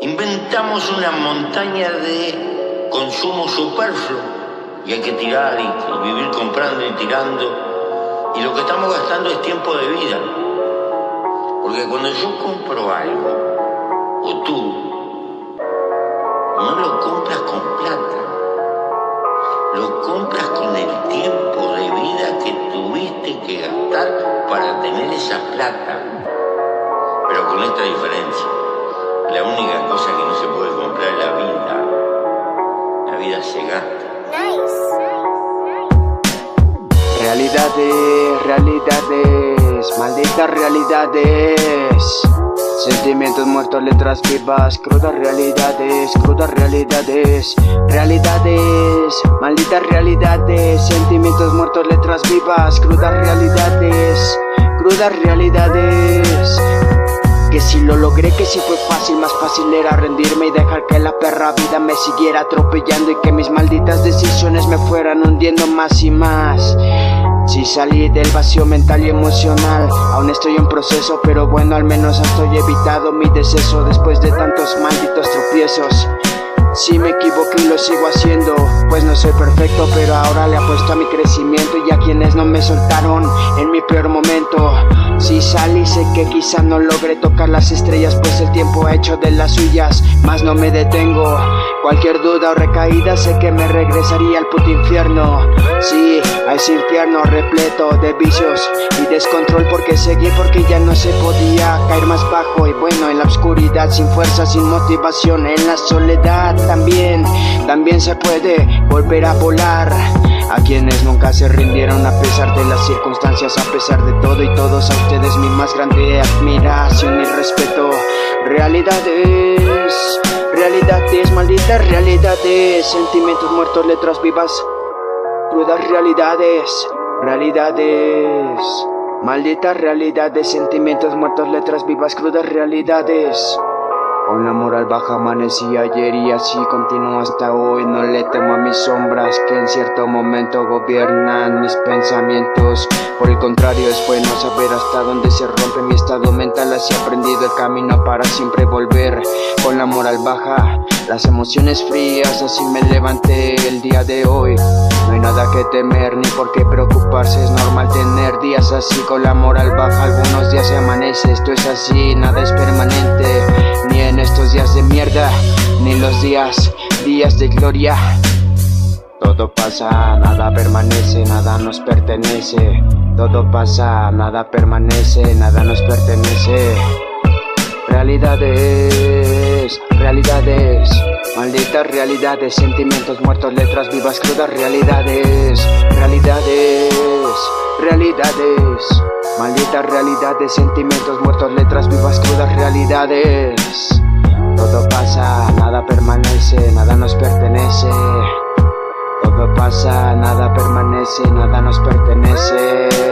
Inventamos una montaña de consumo superfluo y hay que tirar y, vivir comprando y tirando. Y lo que estamos gastando es tiempo de vida. Porque cuando yo compro algo, o tú, no lo compras con plata, lo compras con el tiempo de vida que tuviste que gastar para tener esa plata. Pero con esta diferencia. La única Realidades, realidades, malditas realidades. Sentimientos muertos, letras vivas, crudas realidades, crudas realidades, realidades, malditas realidades, sentimientos muertos, letras vivas, crudas realidades, crudas realidades. Que si lo logré, que si fue fácil, más fácil era rendirme y dejar que la perra vida me siguiera atropellando y que mis malditas decisiones me fueran hundiendo más y más. Si salí del vacío mental y emocional, aún estoy en proceso, pero bueno, al menos estoy evitado mi deceso después de tantos malditos tropiezos. Si me equivoqué y lo sigo haciendo, pues no soy perfecto, pero ahora le apuesto a mi crecimiento y a quienes no me soltaron en mi peor momento. Si salí, sé que quizá no logré tocar las estrellas, pues el tiempo ha hecho de las suyas, más no me detengo. Cualquier duda o recaída sé que me regresaría al puto infierno. Sí, a ese infierno repleto de vicios y descontrol porque seguí porque ya no se podía más bajo y bueno en la oscuridad sin fuerza, sin motivación, en la soledad también, también se puede volver a volar. A quienes nunca se rindieron a pesar de las circunstancias, a pesar de todo y todos a ustedes mi más grande admiración y respeto. Realidades, realidades, malditas realidades, sentimientos muertos, letras vivas, crudas realidades, realidades, malditas realidades, sentimientos muertos, letras vivas, crudas realidades. Con la moral baja amanecí ayer y así continúo hasta hoy. No le temo a mis sombras que en cierto momento gobiernan mis pensamientos. Por el contrario, es bueno saber hasta dónde se rompe mi estado mental. Así he aprendido el camino para siempre volver. Con la moral baja, las emociones frías, así me levanté el día de hoy. No hay nada que temer ni por qué tener días así con la moral baja. Algunos días se amanece, esto es así, nada es permanente ni en estos días de mierda, ni los días, días de gloria. Todo pasa, nada permanece, nada nos pertenece. Todo pasa, nada permanece, nada nos pertenece. Realidades, realidades, malditas realidades, sentimientos muertos, letras vivas, crudas realidades, realidades, realidades. Malditas realidades, sentimientos muertos, letras vivas, crudas realidades. Todo pasa, nada permanece, nada nos pertenece. Todo pasa, nada permanece, nada nos pertenece.